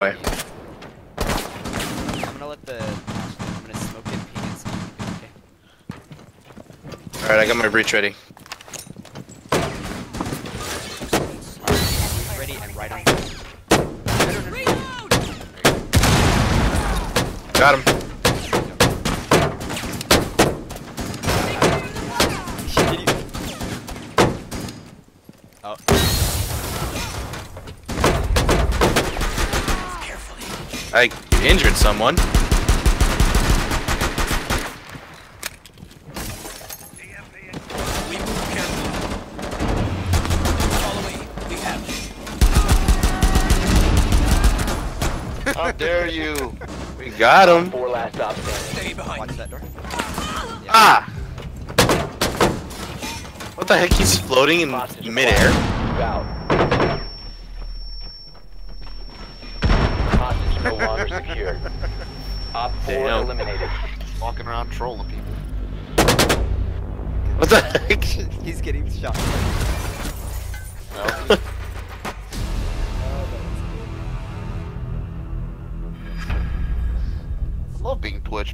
way. I'm gonna let the. I'm gonna smoke it, ping it, so you okay? Alright, I got my breach ready. Ready and right on. Got him. Oh. I injured someone. We move carefully. Following, we have. How dare you? We got him. Four last stop standing. Stay behind Watch that door. Ah! What the heck? He's floating in midair. Out. Hostage no longer secure. Op 4 Damn. eliminated. Walking around trolling people. What the heck? He's getting shot. No. I love being twitched.